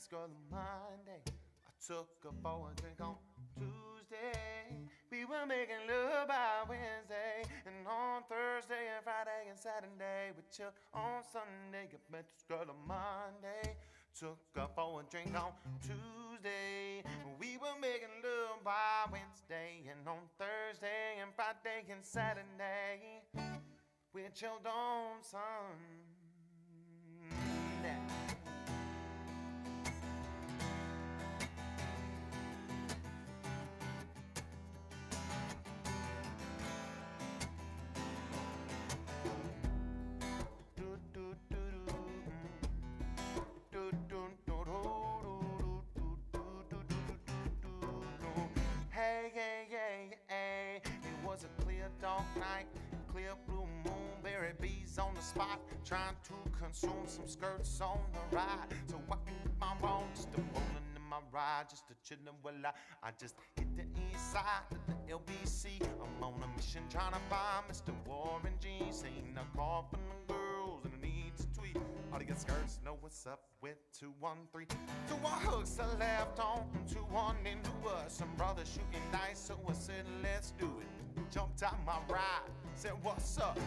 this girl on Monday. I took her for a drink on Tuesday. We were making love by Wednesday. And on Thursday and Friday and Saturday, we chill on Sunday. I met this girl on Monday. Took her for a drink on Tuesday. We were making love by Wednesday. And on Thursday and Friday and Saturday, we chilled on Sunday. Hey, hey, hey, hey. It was a clear, dark night, clear blue moon, berry bees on the spot, trying to consume some skirts on the ride. So I get my wrong, just a rolling in my ride, just a chillin' while I, I just hit the east side of the LBC. I'm on a mission trying to find Mr. Warren G. Seen a call from the girls and I need to tweet. All the skirts know what's up with 213. Two hooks I left on, two one into us. Some brothers shooting dice, so I said, let's do it. Jumped out my ride, said, what's up?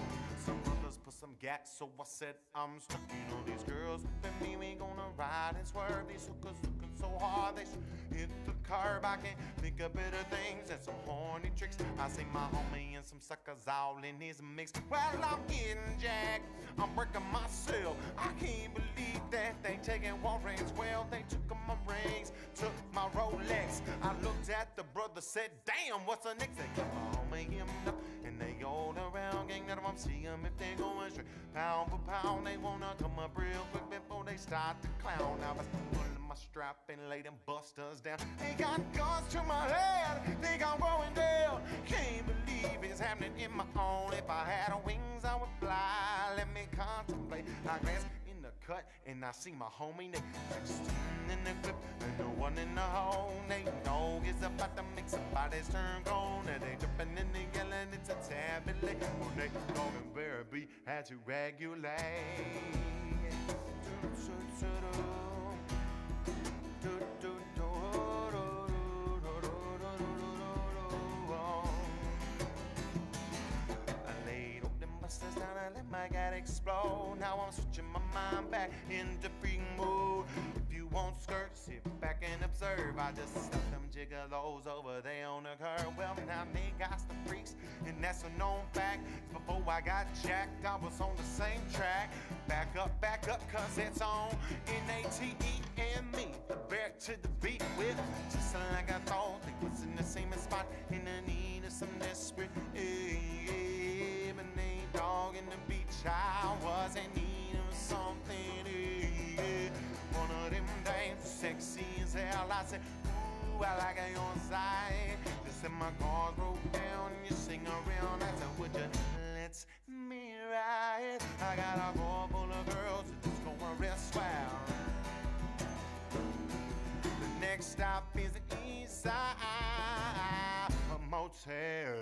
Some brothers put some gas, so I said, I'm stuck. You know, these girls with me, we gonna ride and swerve. These hookers looking so hard, they should hit the curb. I can't think of better things and some horny tricks. I see my homie and some suckers all in his mix. Well, I'm getting jacked, I'm breaking myself. I can't believe that they taking warrants. Well, they took my rings, took my Rolex. I looked at the brother, said, damn, what's the next? They come on, homie him up, and they all around, gang that I'm see them if they going straight. Pound for pound, they wanna come up real quick before they start to clown. I pulling my strap and lay them busters down. They got guns to my head, they got rolling down. Can't believe it's happening in my own. If I had wings, I would fly. Let me contemplate. I the cut and I see my homie Nick in the clip and no one in the hole. They know it's about to make somebody's turn cold. And they jumping and they yelling, it's a tablet. When they talking very beat, had to regulate. And my gut explode. Now I'm switching my mind back into free mode. If you want skirts, sit back and observe. I just stuck them gigolos over there on the curb. Well, now they got the freaks, and that's a known fact. Before I got jacked, I was on the same track. Back up, back up, cause it's on N-A-T-E-M-E. Back to the beat with just like I thought. They was in the same spot in the need some desperate. but they dog in the beach. I was in need of something. eh. One of them days, sexy as hell. I said, Ooh, I like it your side. Just said my chords broke down. You sing around. I said, Would you let me ride? I got a car full of girls that's going real swell. The next stop is the east side a motel.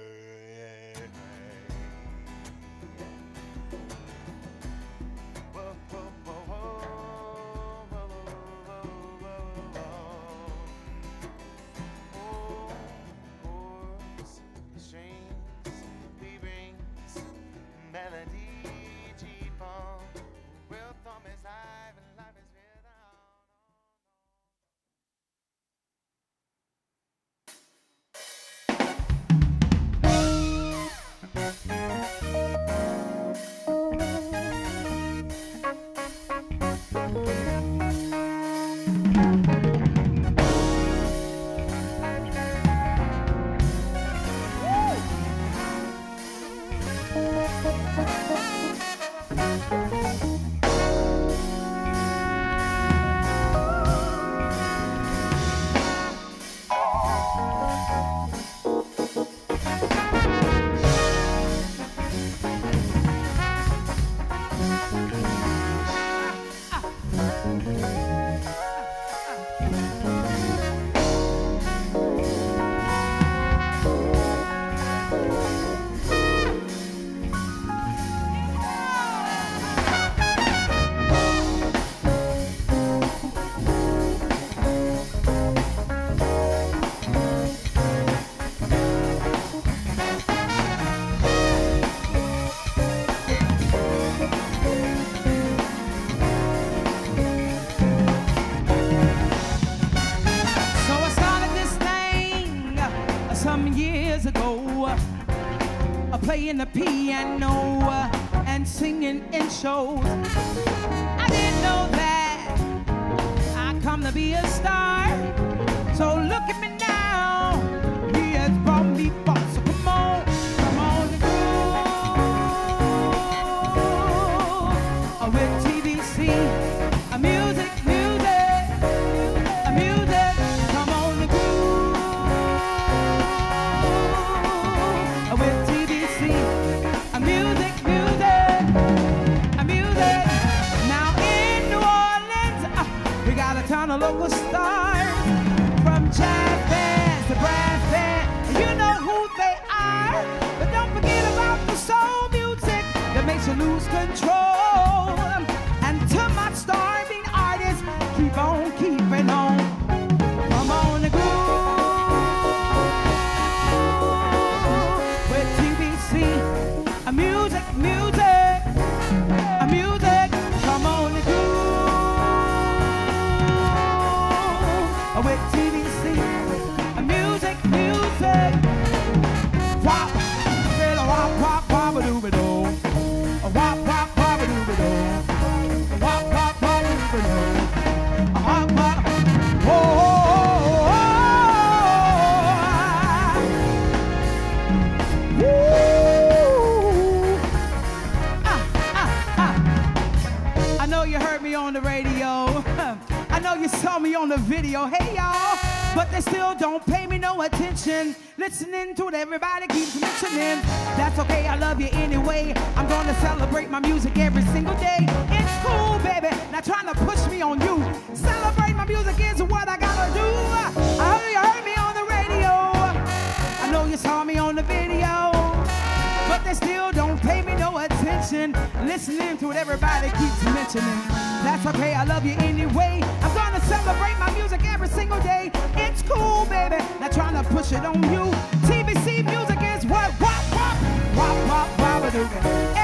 Love you anyway. I'm gonna celebrate my music every single day. It's cool, baby. Not trying to push me on you. Celebrate my music is what I gotta do. I know you heard me on the radio. I know you saw me on the video but they still don't pay me no attention. Listening to what everybody keeps mentioning. That's okay, I love you anyway. I'm gonna celebrate my music every single day. It's cool, baby. Not trying to push it on you. Wop,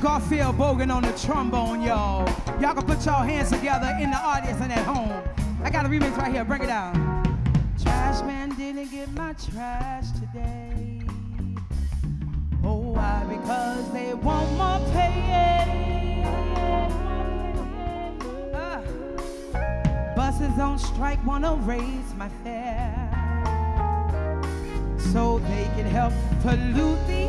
Garfield Bogan on the trombone, y'all. Y'all can put y'all hands together in the audience and at home. I got a remix right here. Bring it down. Trash man didn't get my trash today. Oh, why? Because they want more pay. Ah. Buses on strike wanna raise my fare so they can help pollute the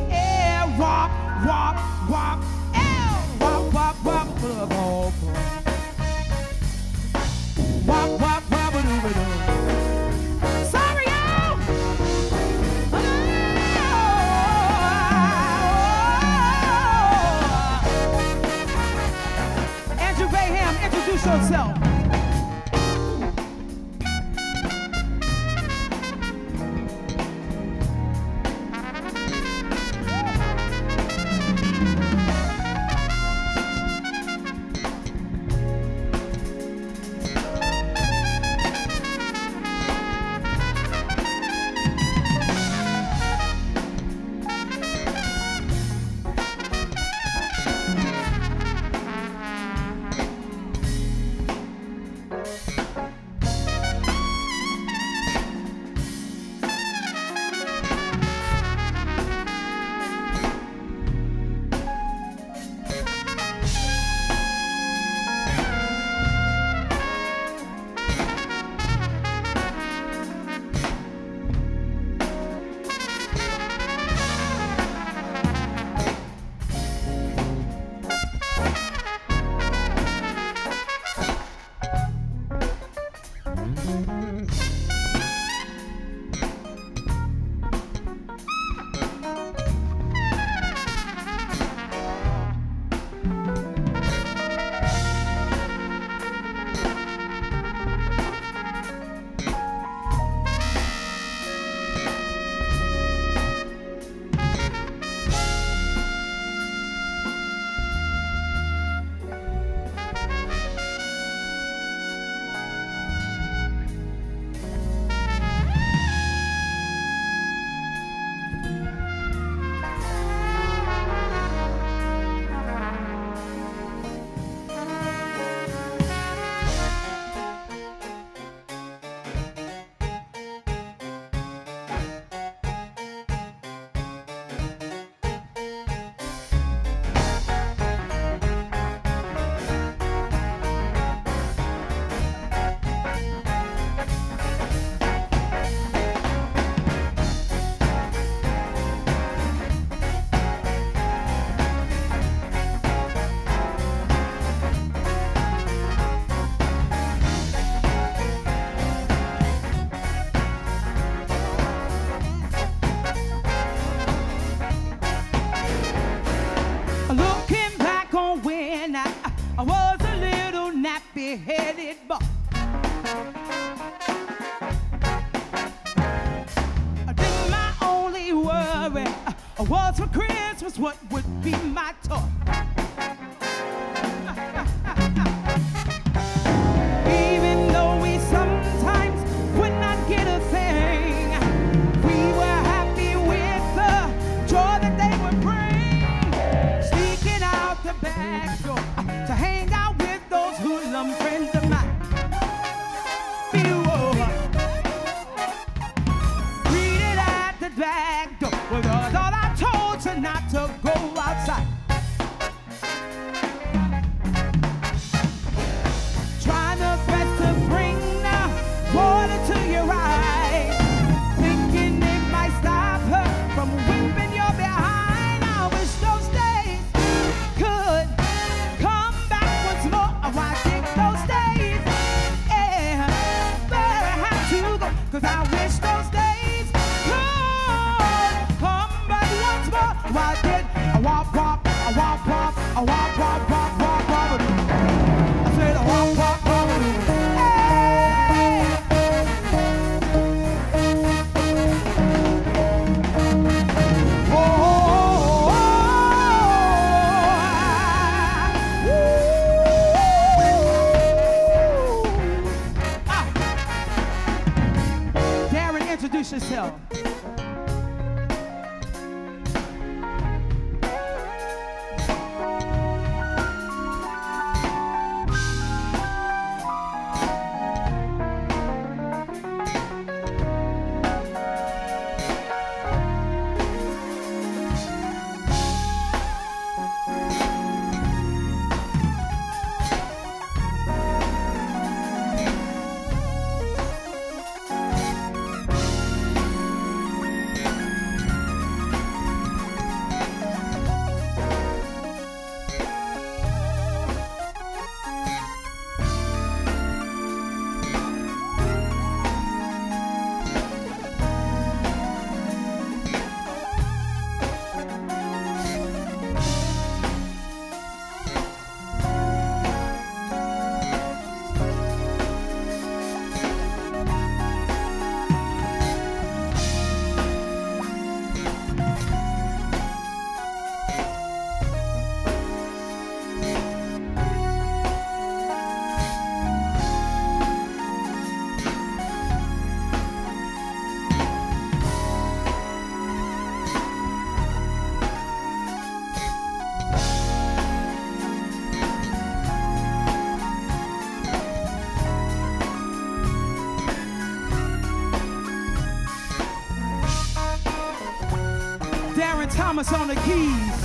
Thomas on the keys,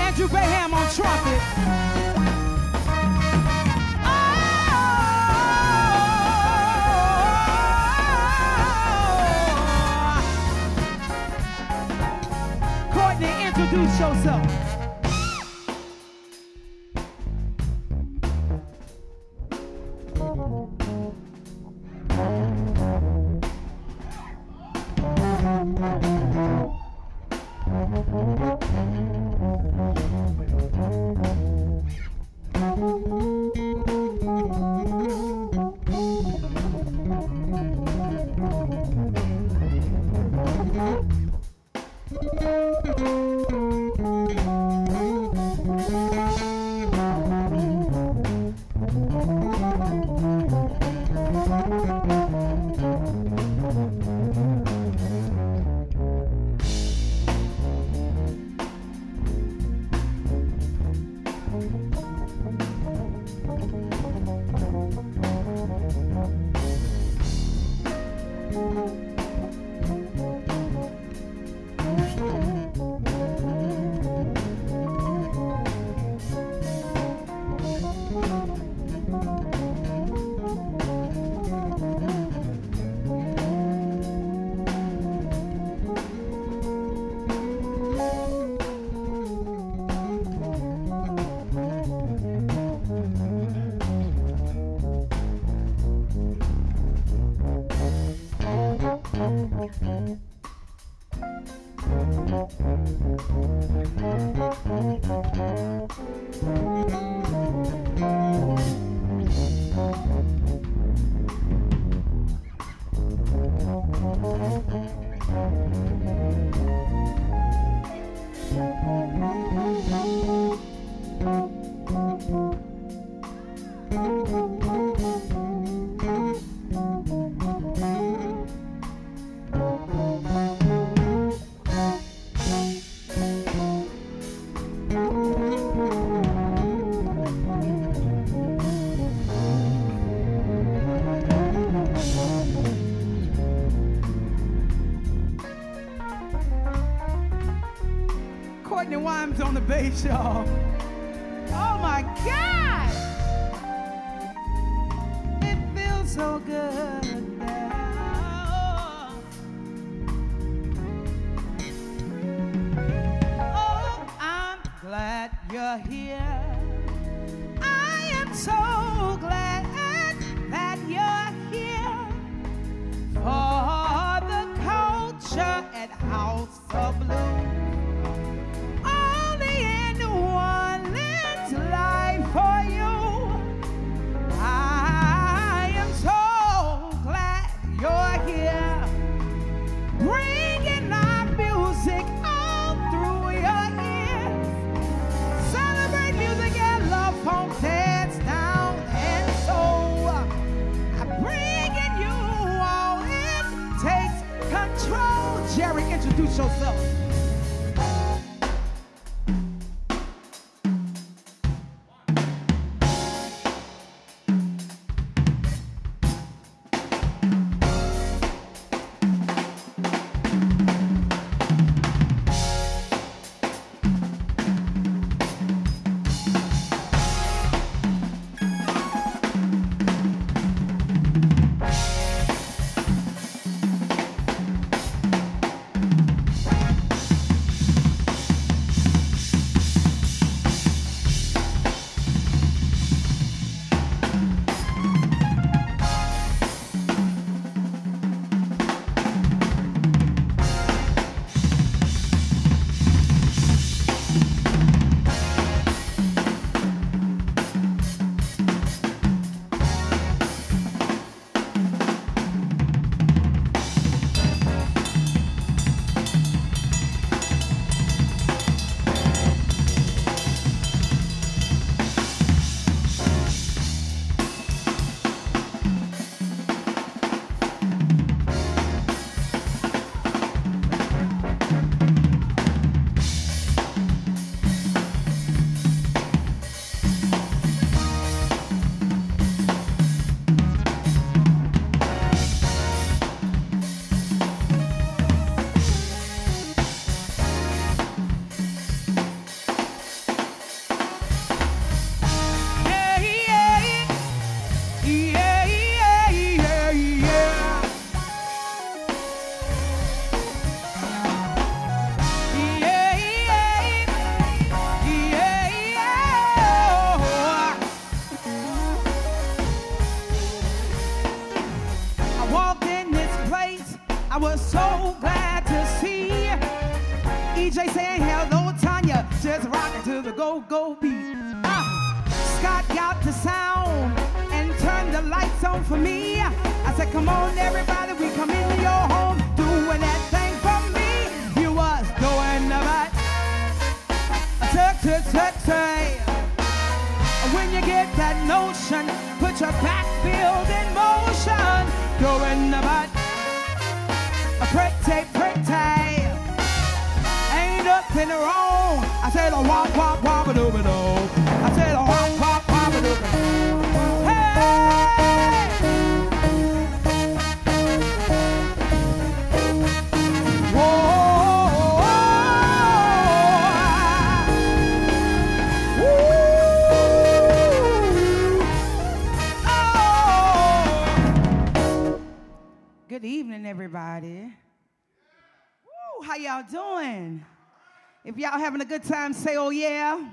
Andrew Bayham on trumpet. Oh! Courtney, introduce yourself. Blues on the bass, y'all. Oh my God! It feels so good. Oh, I'm glad you're here. I am so glad that you're here for the culture at House of Blues. Yourself. Backfield in motion, doing the right, pretty, pretty ain't nothing wrong. I said a wop wop y'all doing? If y'all having a good time, say, oh yeah.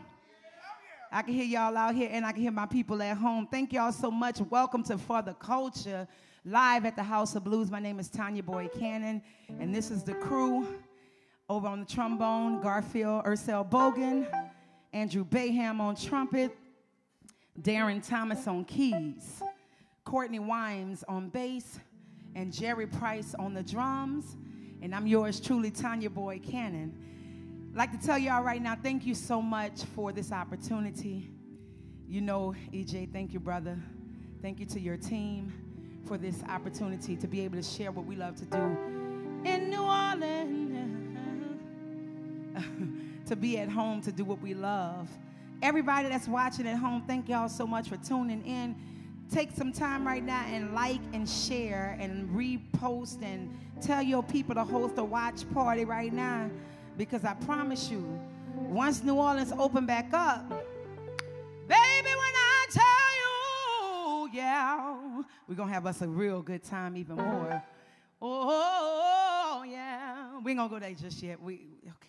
I can hear y'all out here and I can hear my people at home. Thank y'all so much. Welcome to For the Culture, live at the House of Blues. My name is Tonya Boyd-Cannon, and this is the crew over on the trombone, Garfield Ursel Bogan, Andrew Bayham on trumpet, Darren Thomas on keys, Courtney Wimes on bass, and Jerry Price on the drums. And I'm yours truly, Tonya Boyd-Cannon. I'd like to tell y'all right now, thank you so much for this opportunity. You know, EJ, thank you, brother. Thank you to your team for this opportunity to be able to share what we love to do in New Orleans. to be at home to do what we love. Everybody that's watching at home, thank y'all so much for tuning in. Take some time right now and like and share and repost and tell your people to host a watch party right now because I promise you, once New Orleans open back up, baby, when I tell you, yeah, we're gonna have us a real good time even more. Oh, yeah. We ain't gonna go there just yet. We okay.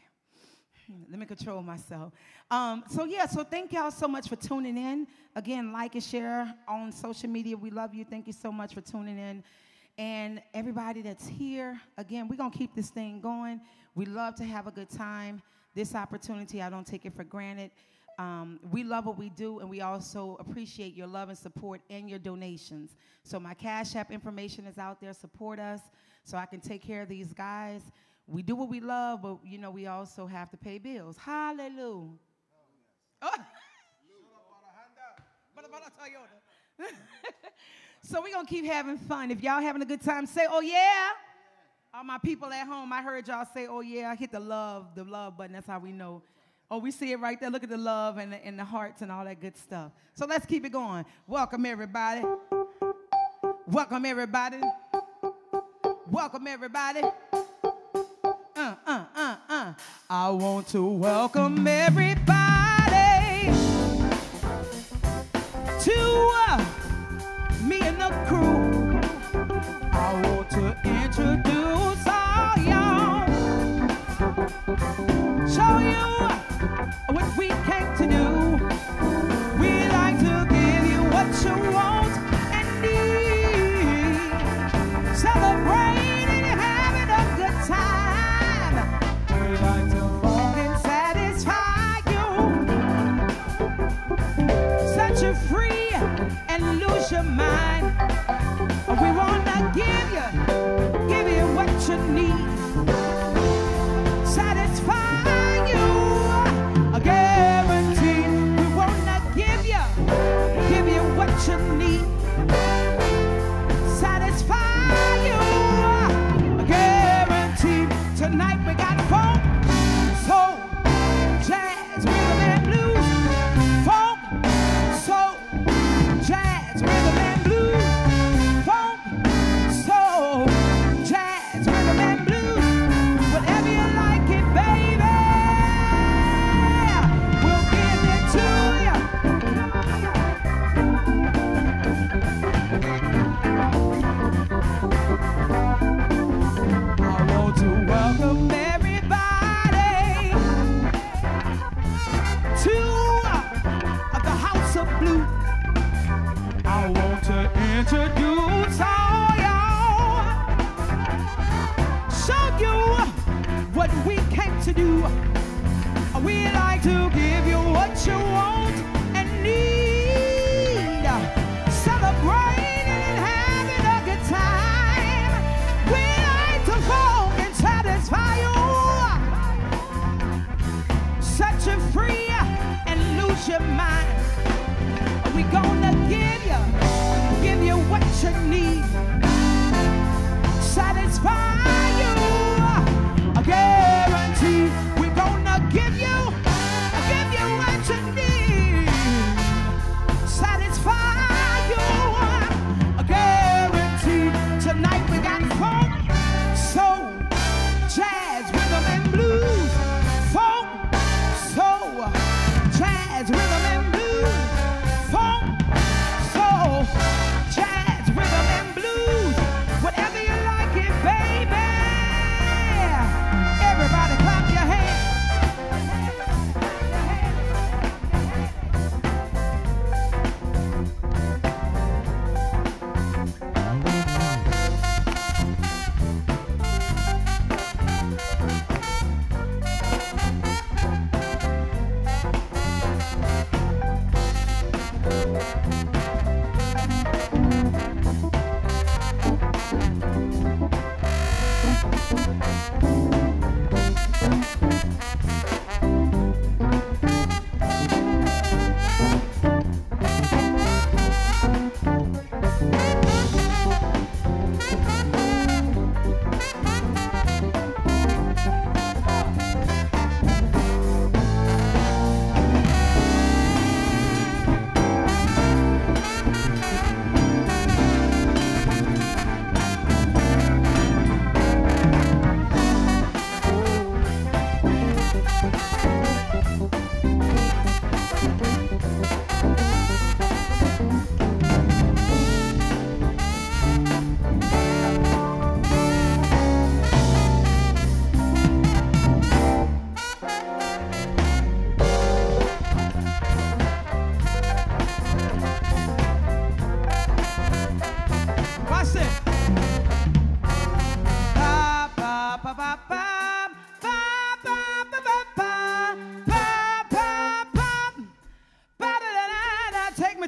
Let me control myself. Um, so yeah, so thank y'all so much for tuning in. Again, like and share on social media. We love you. Thank you so much for tuning in. And everybody that's here, again, we're gonna keep this thing going. We love to have a good time. This opportunity, I don't take it for granted. Um, we love what we do, and we also appreciate your love and support and your donations. So my Cash App information is out there. Support us so I can take care of these guys. We do what we love, but you know we also have to pay bills. Hallelujah. Oh. so we're gonna keep having fun. If y'all having a good time, say, oh yeah. All my people at home, I heard y'all say, oh yeah, hit the love, the love button. That's how we know Oh, we see it right there. Look at the love and the, and the hearts and all that good stuff. So let's keep it going. Welcome, everybody. Welcome, everybody. Welcome, everybody. Uh, uh, uh, uh. I want to welcome everybody to Show you to do. We like to give you what you want and need. Celebrating and having a good time. We like to funk and satisfy you. Set you free and lose your mind. We gonna give you, give you what you need. Satisfy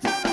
Everything.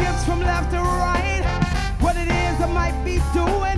hips from left to right. What it is I might be doing.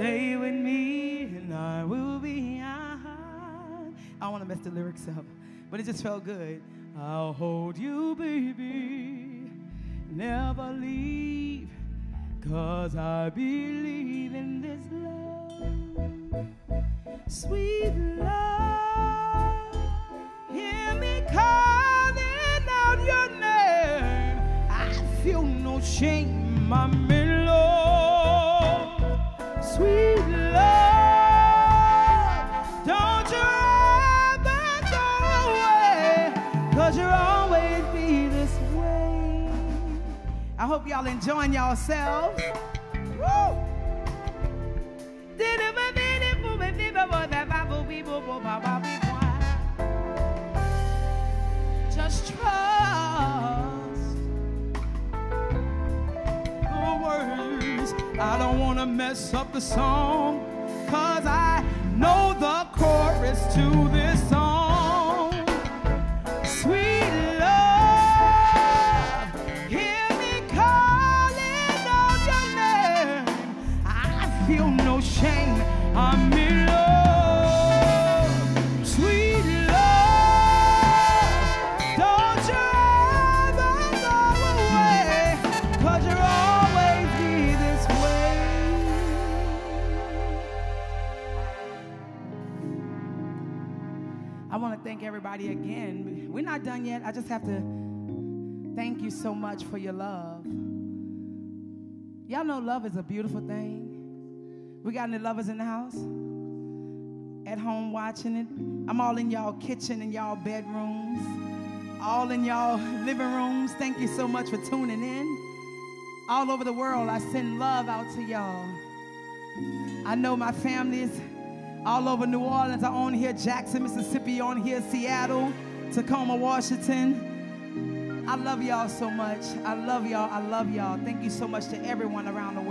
Stay with me and I will be on. I want to mess the lyrics up, but it just felt good. I'll hold you, baby, never leave, cause I believe in this love, sweet love. Hear me calling out your name. I feel no shame, I'm in I hope y'all enjoying yourselves. Just trust I don't want to mess up the song, cause I know the chorus to this thank everybody again. We're not done yet. I just have to thank you so much for your love. Y'all know love is a beautiful thing. We got any lovers in the house? At home watching it? I'm all in y'all kitchen and y'all bedrooms, all in y'all living rooms. Thank you so much for tuning in. All over the world, I send love out to y'all. I know my family is all over New Orleans, are on here, Jackson, Mississippi, on here, Seattle, Tacoma, Washington. I love y'all so much. I love y'all. I love y'all. Thank you so much to everyone around the world.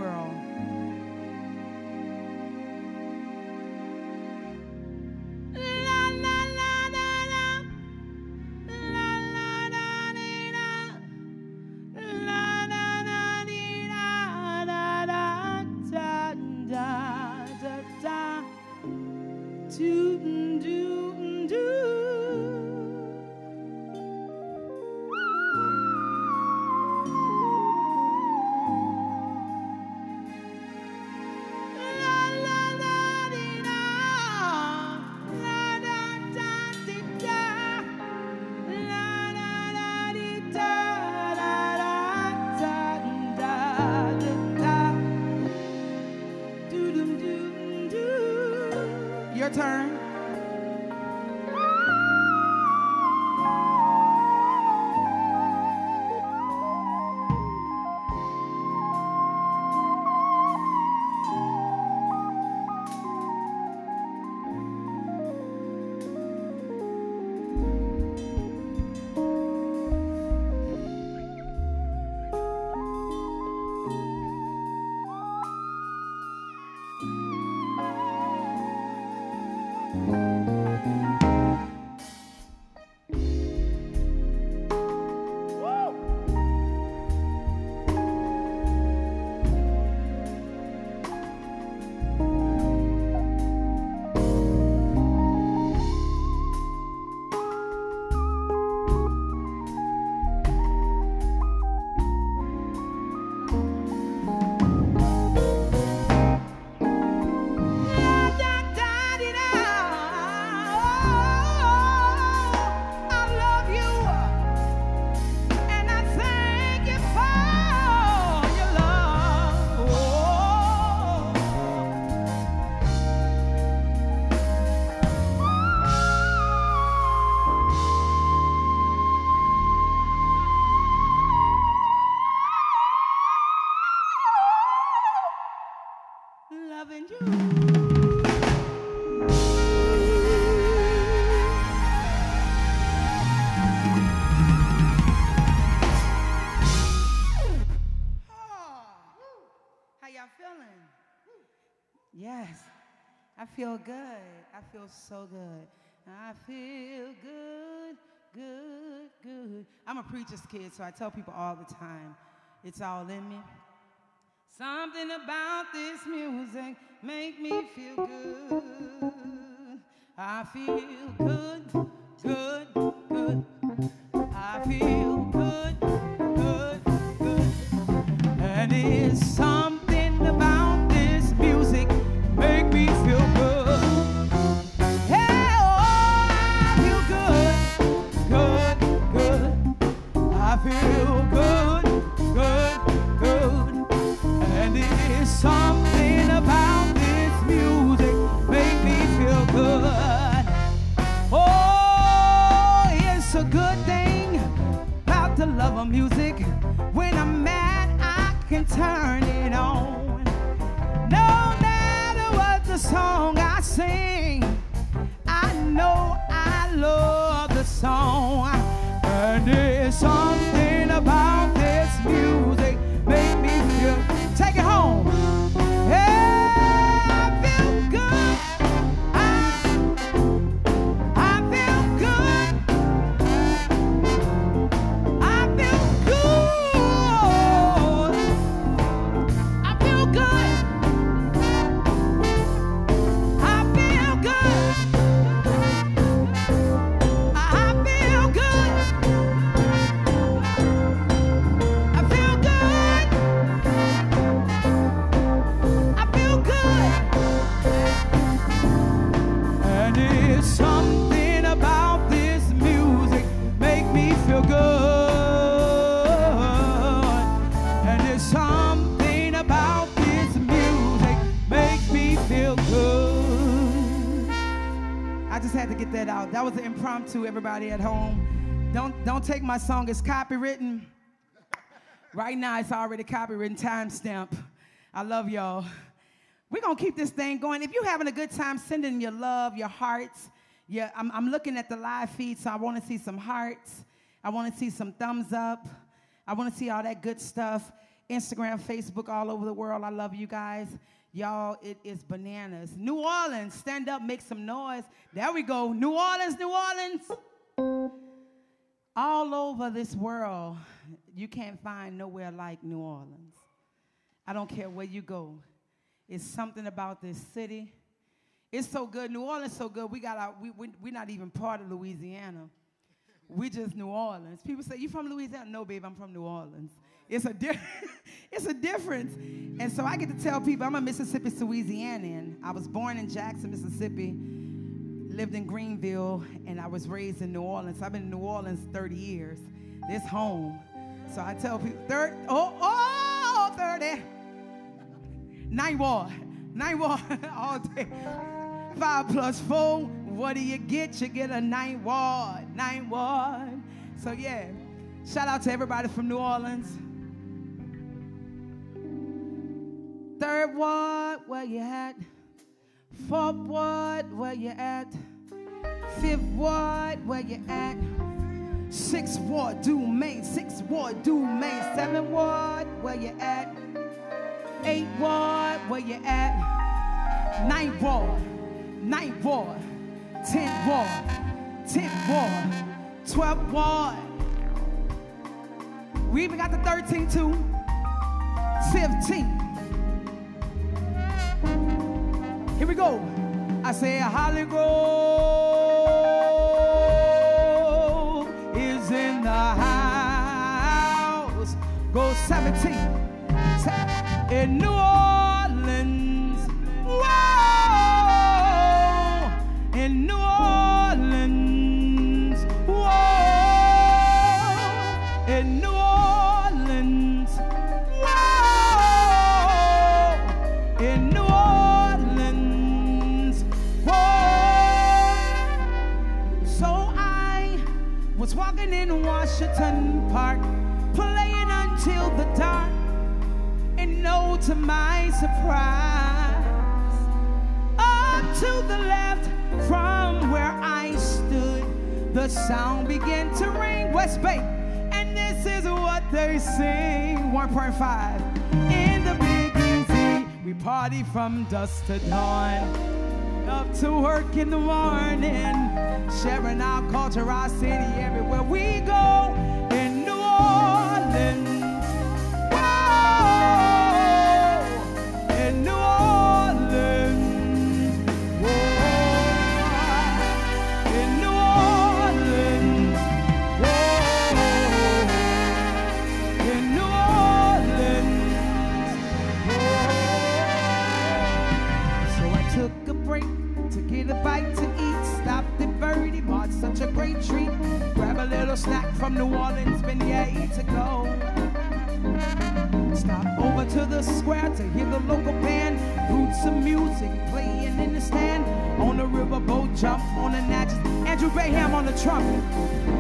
So good. I feel good, good, good. I'm a preacher's kid, so I tell people all the time, it's all in me. Something about this music make me feel good. I feel good, good, good. Of music. When I'm mad, I can turn it on. No matter what the song I sing, I know I love that was an impromptu, everybody at home. Don't don't take my song as copywritten. Right now, it's already copywritten timestamp. I love y'all. We're gonna keep this thing going. If you're having a good time, send in your love, your hearts. Yeah, I'm, I'm looking at the live feed, so I want to see some hearts. I want to see some thumbs up. I want to see all that good stuff. Instagram, Facebook, all over the world. I love you guys. Y'all, it is bananas. New Orleans, stand up, make some noise. There we go. New Orleans, New Orleans. All over this world, you can't find nowhere like New Orleans. I don't care where you go. It's something about this city. It's so good. New Orleans so good. We got our, we, we, we're not even part of Louisiana. We just New Orleans. People say, you from Louisiana? No, babe, I'm from New Orleans. It's a, di- it's a difference. And so I get to tell people I'm a Mississippi Louisianian. I was born in Jackson, Mississippi, lived in Greenville, and I was raised in New Orleans. I've been in New Orleans 30 years. This home. So I tell people, third, oh, oh, 30. Ninth ward. Ninth ward all day. Five plus four, what do you get? You get a nine ward, nine ward. So yeah, shout out to everybody from New Orleans. Third ward, where you at? Fourth ward, where you at? Fifth ward, where you at? Sixth ward, Dumaine. Sixth ward, Dumaine. Seventh ward, where you at? Eighth ward, where you at? Ninth ward, ninth ward, tenth ward, tenth ward, twelfth ward. We even got the 13 too. 15. Here we go. I say Holly Grove is in the house. Go 17. In New Orleans. Washington Park, playing until the dark. And no, to my surprise, up to the left from where I stood, the sound began to ring. West Bay, and this is what they sing 1.5 in the Big Easy. We party from dusk to dawn up to work in the morning, sharing our culture, our city, everywhere we go in New Orleans. Snack from New Orleans, beignet to go. Stop over to the square to hear the local band. Roots of music playing in the stand. On the riverboat, jump on the Natchez. Andrew Baham on the trumpet.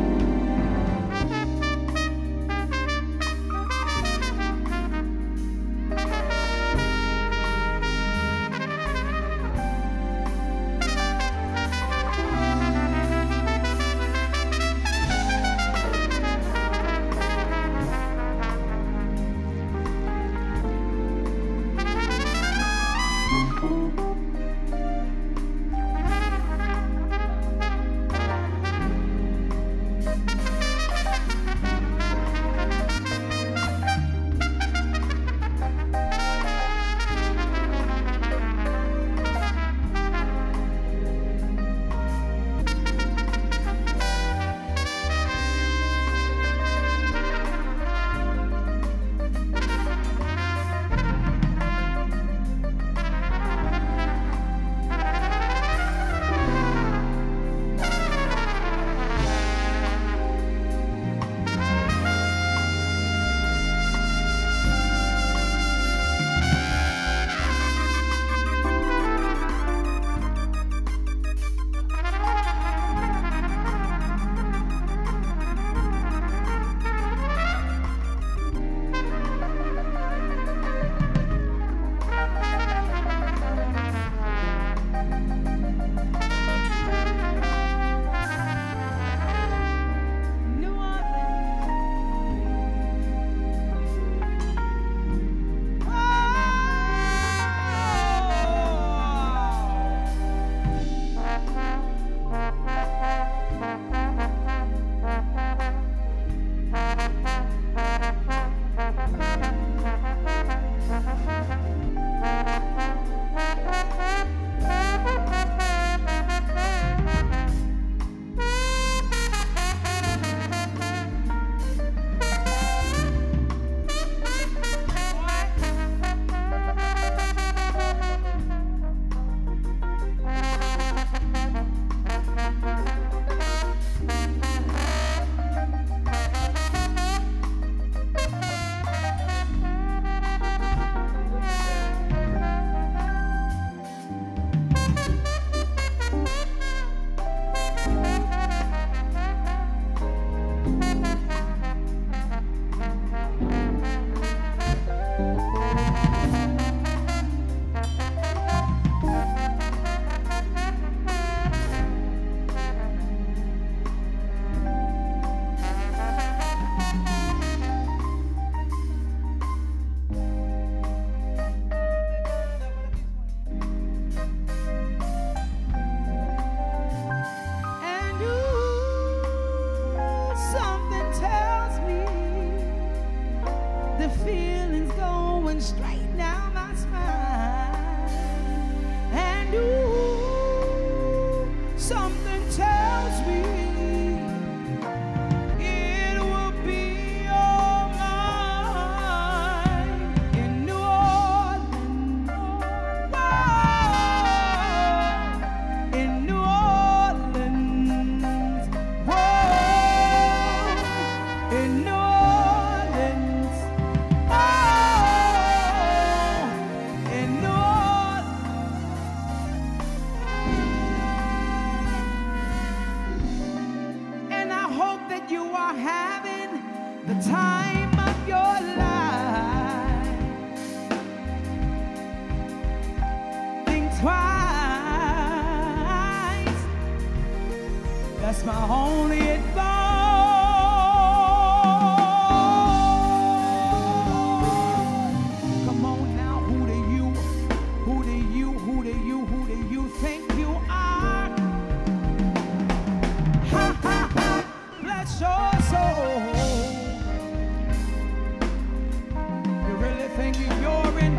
you're in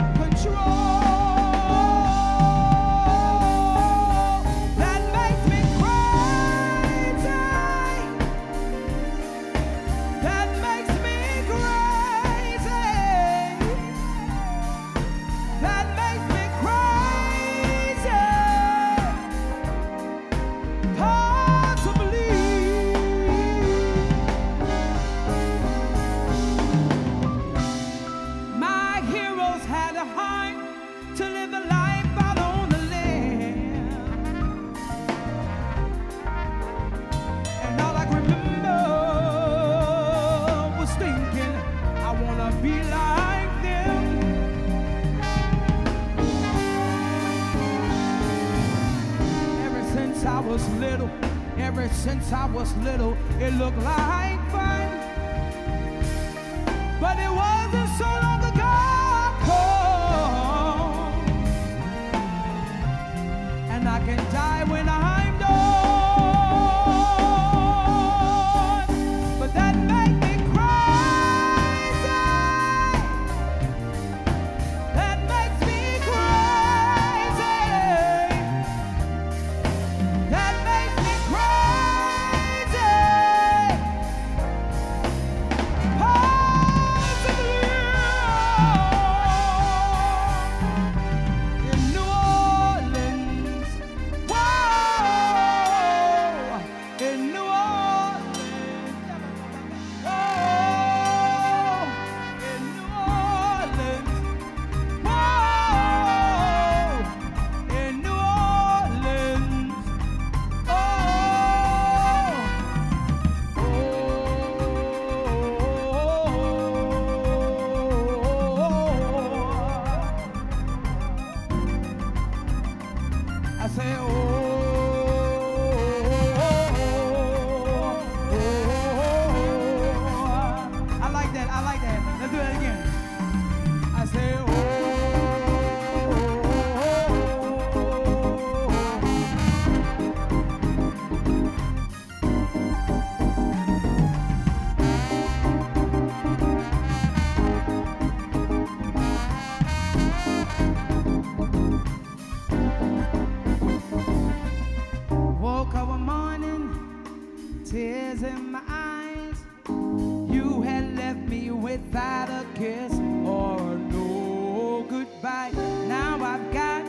tears in my eyes. You had left me without a kiss or no goodbye. Now I've got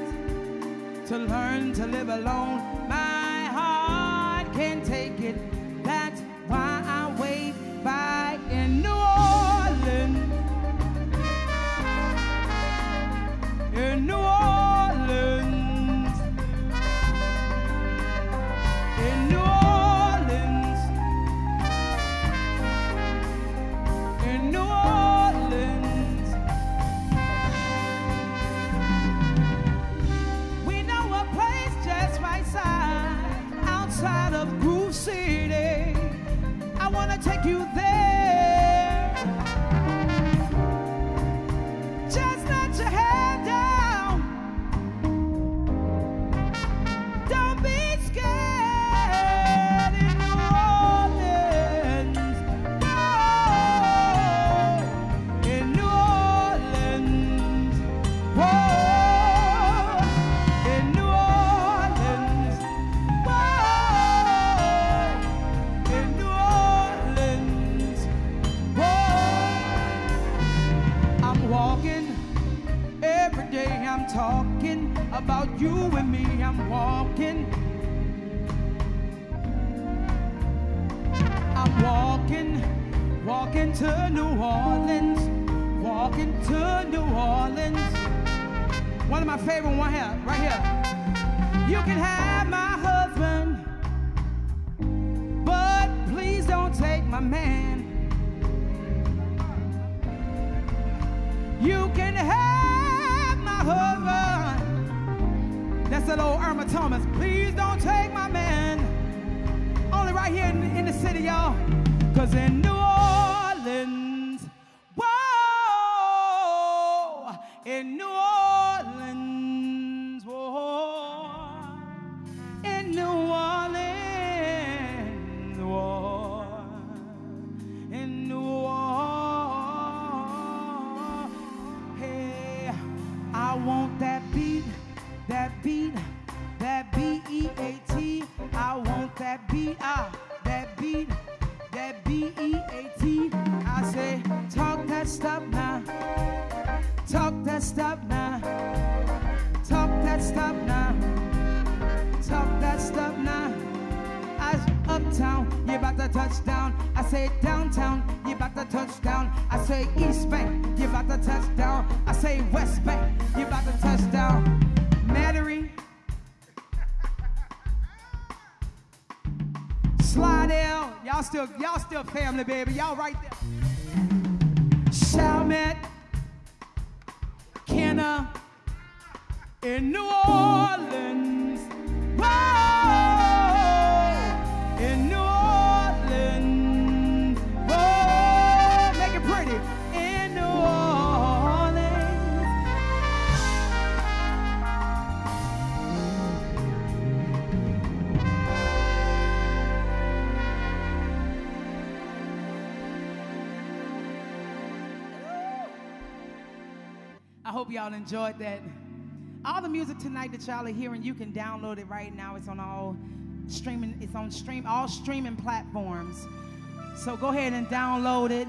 to learn to live alone. to New Orleans. Walking to New Orleans. One of my favorite one here, right here. You can have my husband, but please don't take my man. You can have my husband. That's that old Irma Thomas. Please don't take my man. Only right here in, in the city, y'all. Cause in New New Orleans, that stuff now, talk that stuff now. I uptown, you about to touch down. I say downtown, you about to touch down. I say East Bank, you about to touch down. I say West Bank, you about to touch down. Metairie, Slidell, y'all still, y'all still family, baby. Y'all right there. Chalmette, Kenner, in New Orleans. Whoa, in New Orleans. Whoa, make it pretty. In New Orleans. I hope y'all enjoyed that. All the music tonight that y'all are hearing, you can download it right now. It's on all streaming, it's on stream, all streaming platforms. So go ahead and download it.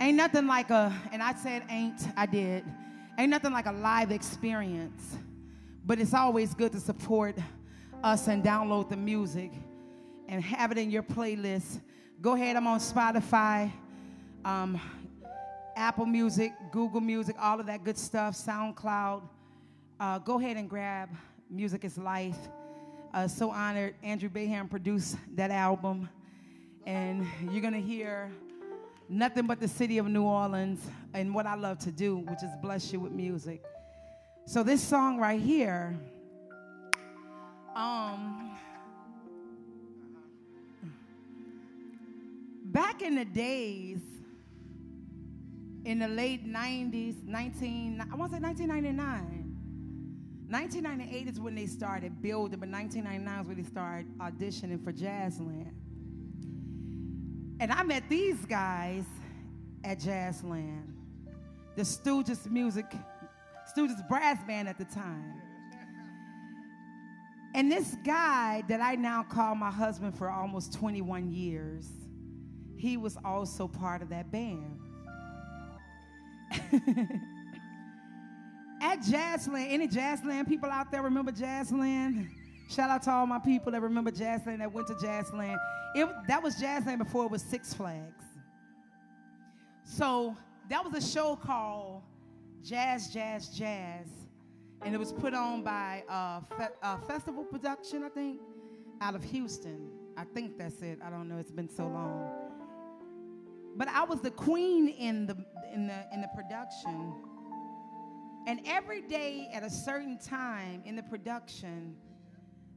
Ain't nothing like a, and I said ain't, I did. Ain't nothing like a live experience. But it's always good to support us and download the music and have it in your playlist. Go ahead, I'm on Spotify. Um, Apple Music, Google Music, all of that good stuff, SoundCloud. Uh, go ahead and grab Music is Life. Uh, so honored Andrew Baham produced that album. And you're going to hear nothing but the city of New Orleans and what I love to do, which is bless you with music. So this song right here, um, back in the days, in the late 90s, 19, I want to say 1999. 1998 is when they started building, but 1999 is when they started auditioning for Jazzland. And I met these guys at Jazzland, the Stooges music, Stooges brass band at the time. And this guy that I now call my husband for almost 21 years, he was also part of that band. At Jazzland, any Jazzland people out there remember Jazzland? Shout out to all my people that remember Jazzland that went to Jazzland. It, that was Jazzland before it was Six Flags. So that was a show called Jazz, Jazz, Jazz. And it was put on by a, fe- uh, Festival Production, I think, out of Houston. I think that's it. I don't know. It's been so long. But I was the queen in the in the in the production. And every day at a certain time in the production,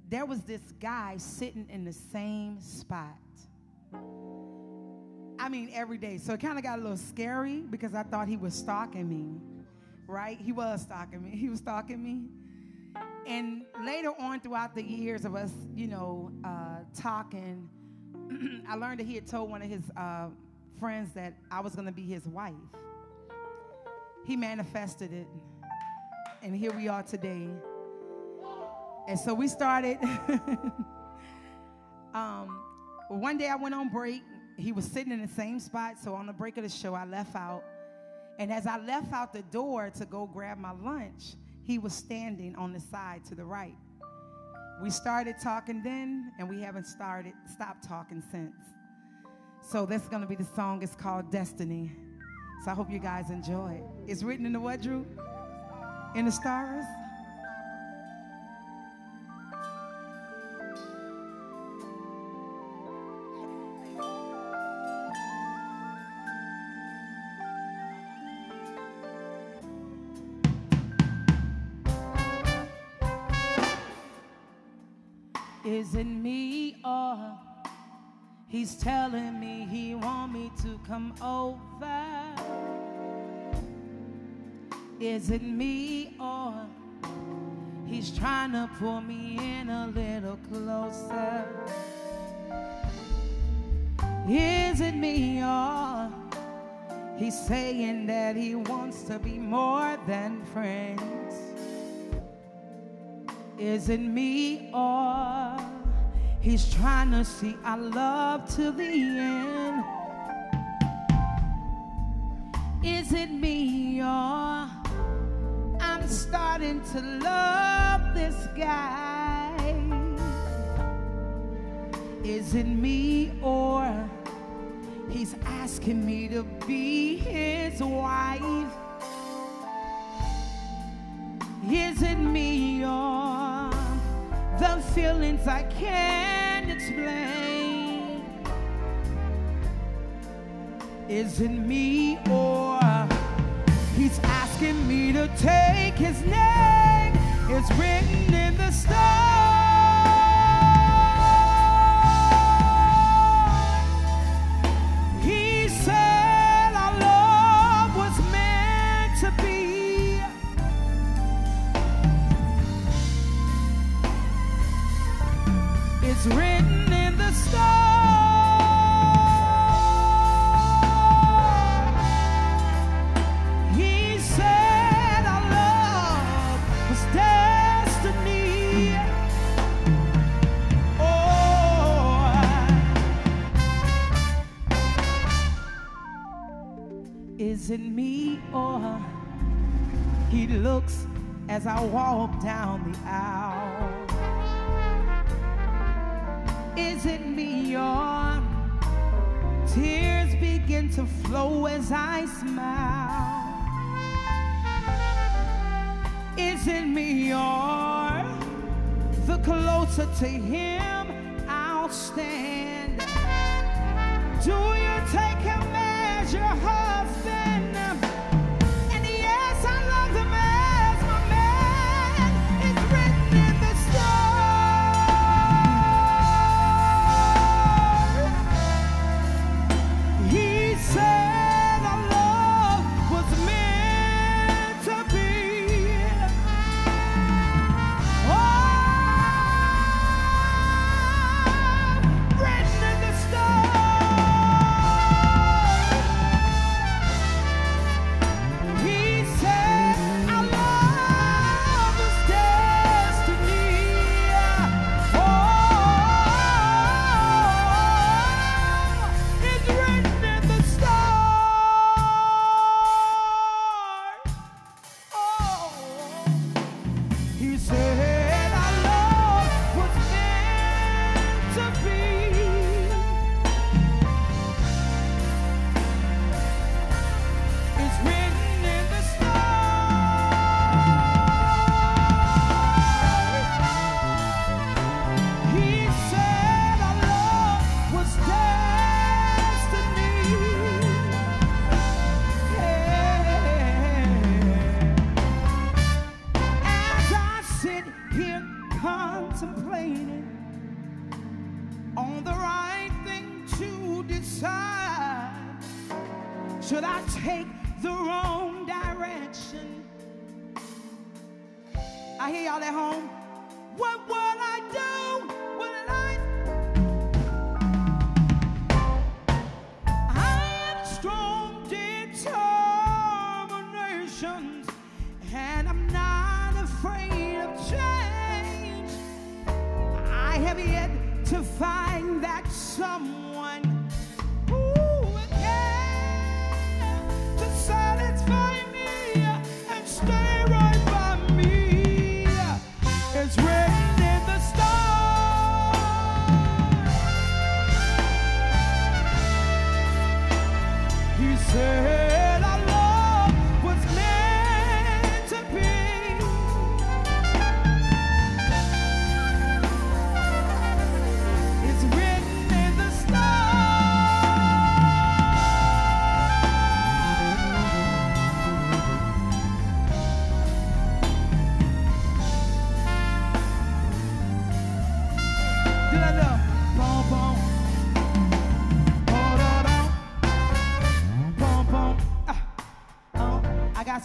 there was this guy sitting in the same spot. I mean, every day. So it kind of got a little scary because I thought he was stalking me, right? He was stalking me. He was stalking me. And later on throughout the years of us, you know, uh, talking, I learned that he had told one of his uh, friends that I was going to be his wife. He manifested it. And here we are today. And so we started. um, one day I went on break. He was sitting in the same spot. So on the break of the show, I left out. And as I left out the door to go grab my lunch, he was standing on the side to the right. We started talking then, and we haven't started stopped talking since. So that's going to be the song. It's called Destiny. So I hope you guys enjoy it. It's written in the what, Drew? In the stars? Is it me or he's telling me he want me to come over? Is it me or he's trying to pull me in a little closer? Is it me or he's saying that he wants to be more than friends? Is it me or he's trying to see our love to the end? Is it me or I'm starting to love this guy? Is it me or he's asking me to be his wife? Is it me the feelings I can't explain? Is it me or he's asking me to take his name? It's written in the stars. Oh, is it me or he looks as I walk down the aisle? It me or tears begin to flow as I smile? Is it me or the closer to him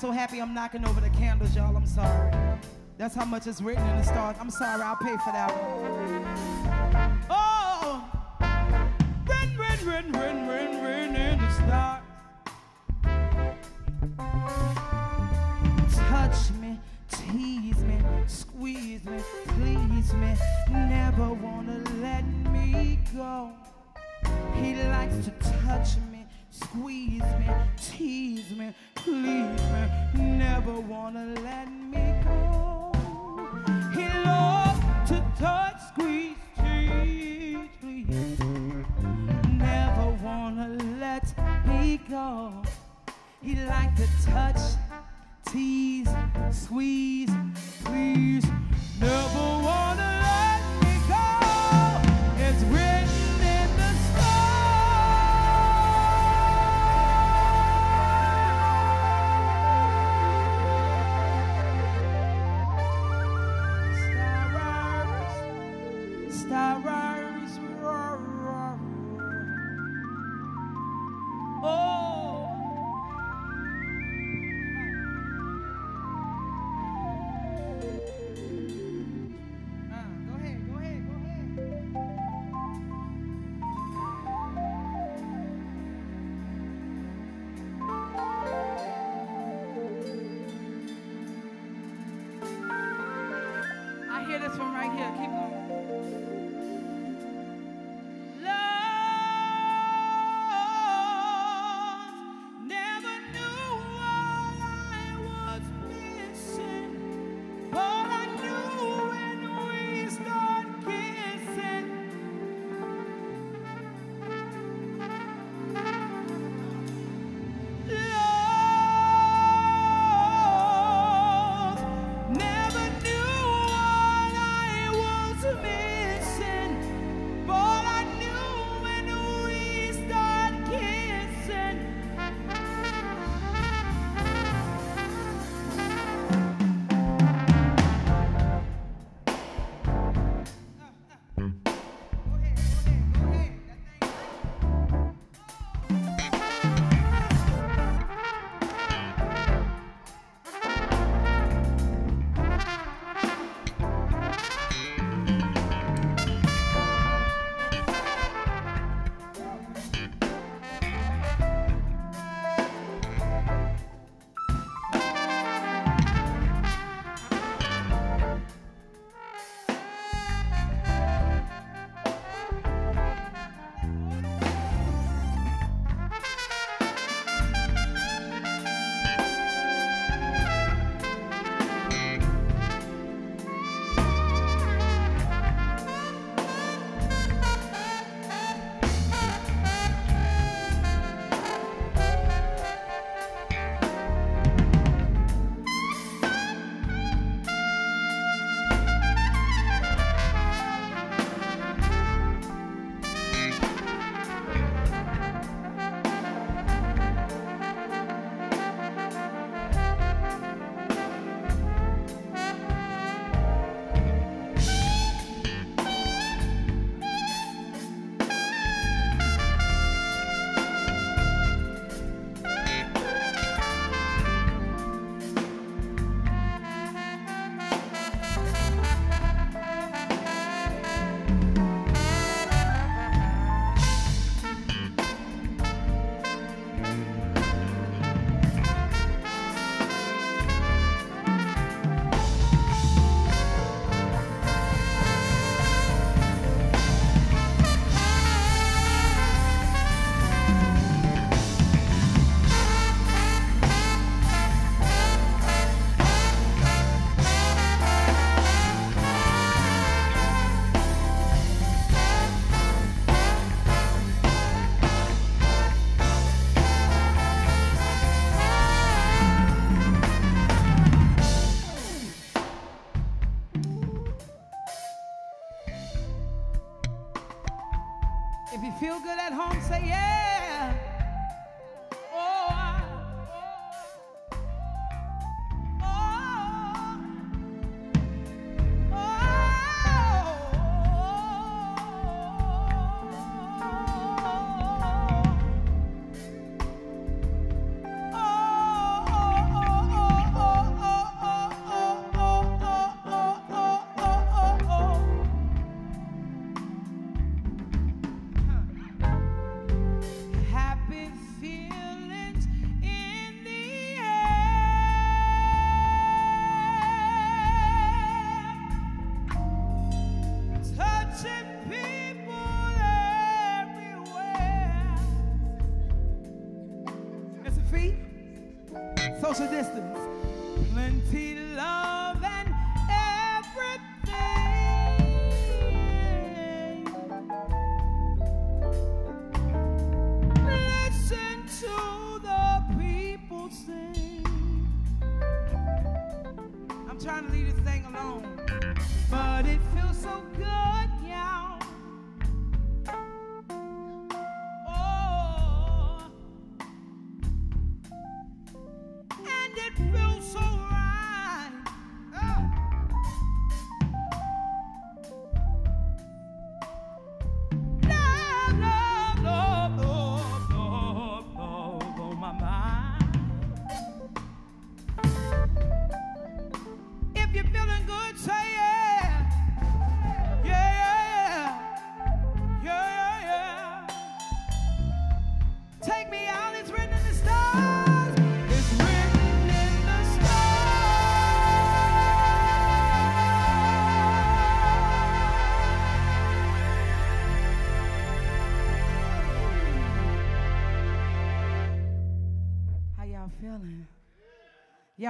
so happy I'm knocking over the candles, y'all. I'm sorry. That's how much is written in the stars. I'm sorry, I'll pay for that one.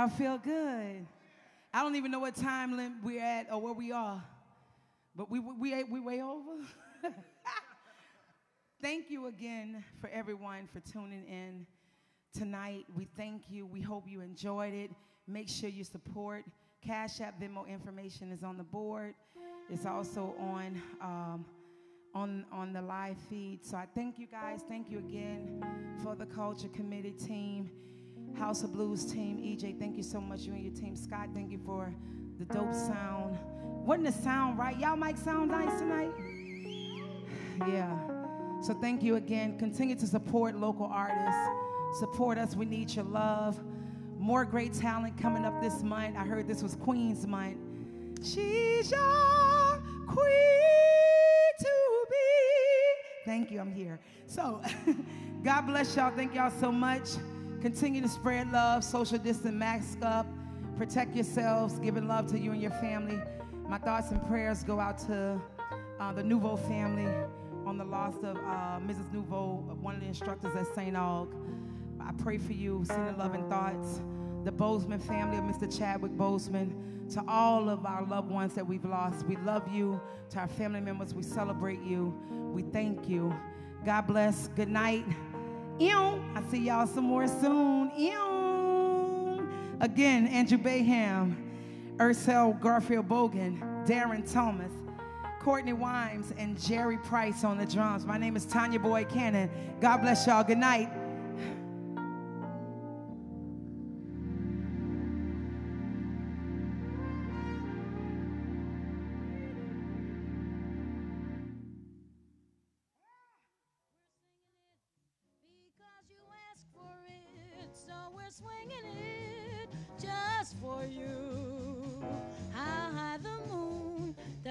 Y'all feel good. I don't even know what time limit we're at or where we are, but we we we way over. thank you again for everyone for tuning in tonight. We thank you. We hope you enjoyed it. Make sure you support. Cash App, Venmo information is on the board. It's also on um, on on the live feed. So I thank you guys. Thank you again for the culture committee team. House of Blues team, EJ, thank you so much. You and your team. Scott, thank you for the dope sound. Wouldn't the sound right? Y'all mic sound nice tonight? Yeah. So thank you again. Continue to support local artists. Support us. We need your love. More great talent coming up this month. I heard this was Queen's month. She's your queen to be. Thank you. I'm here. So God bless y'all. Thank y'all so much. Continue to spread love, social distance, mask up, protect yourselves, giving love to you and your family. My thoughts and prayers go out to uh, the Nouveau family on the loss of uh, Mrs. Nouveau, one of the instructors at St. Aug. I pray for you, sending love and thoughts. The Boseman family of Mr. Chadwick Boseman, to all of our loved ones that we've lost. We love you. To our family members, we celebrate you. We thank you. God bless. Good night. Ew. I see y'all some more soon. Again, Andrew Baham, Ursel Garfield Bogan, Darren Thomas, Courtney Wimes, and Jerry Price on the drums. My name is Tonya Boyd-Cannon. God bless y'all. Good night.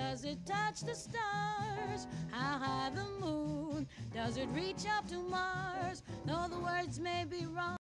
Does it touch the stars? How high the moon does it reach up to Mars? Though the words may be wrong.